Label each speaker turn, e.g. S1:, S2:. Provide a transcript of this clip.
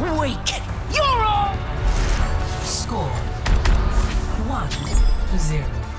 S1: Weak! You're all!
S2: Score one zero.